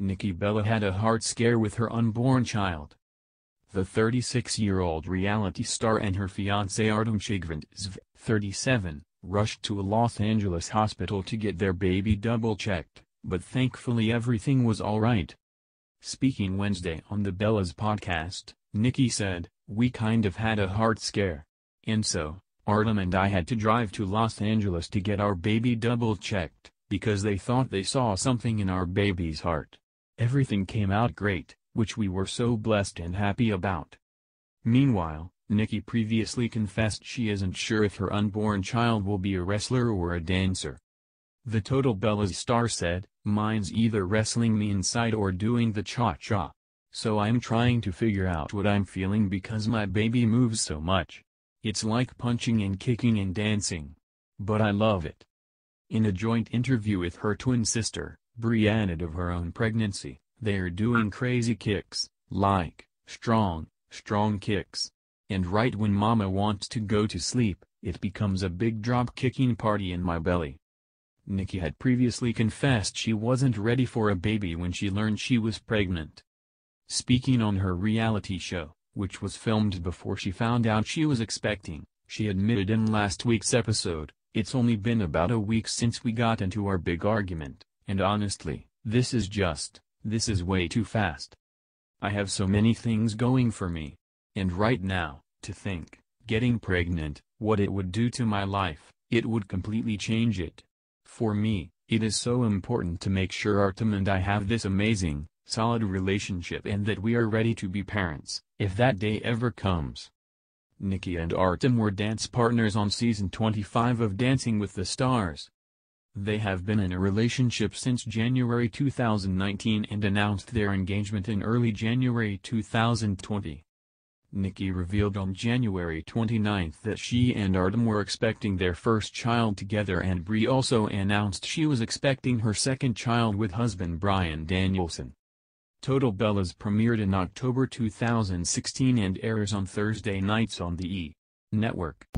Nikki Bella had a heart scare with her unborn child. The 36-year-old reality star and her fiancé Artem Chigvintsev, 37, rushed to a Los Angeles hospital to get their baby double-checked, but thankfully everything was alright. Speaking Wednesday on the Bellas podcast, Nikki said, We kind of had a heart scare. And so, Artem and I had to drive to Los Angeles to get our baby double-checked, because they thought they saw something in our baby's heart. Everything came out great which we were so blessed and happy about. Meanwhile, Nikki previously confessed she isn't sure if her unborn child will be a wrestler or a dancer. The Total Bellas star said, Mine's either wrestling me inside or doing the cha-cha. So I'm trying to figure out what I'm feeling because my baby moves so much. It's like punching and kicking and dancing. But I love it. In a joint interview with her twin sister, Brianna of her own pregnancy, they're doing crazy kicks, like, strong, strong kicks. And right when mama wants to go to sleep, it becomes a big drop-kicking party in my belly. Nikki had previously confessed she wasn't ready for a baby when she learned she was pregnant. Speaking on her reality show, which was filmed before she found out she was expecting, she admitted in last week's episode, it's only been about a week since we got into our big argument, and honestly, this is just, this is way too fast. I have so many things going for me. And right now, to think, getting pregnant, what it would do to my life, it would completely change it. For me, it is so important to make sure Artem and I have this amazing, solid relationship and that we are ready to be parents, if that day ever comes. Nikki and Artem were dance partners on season 25 of Dancing with the Stars. They have been in a relationship since January 2019 and announced their engagement in early January 2020. Nikki revealed on January 29 that she and Artem were expecting their first child together and Brie also announced she was expecting her second child with husband Bryan Danielson. Total Bellas premiered in October 2016 and airs on Thursday nights on the E! Network.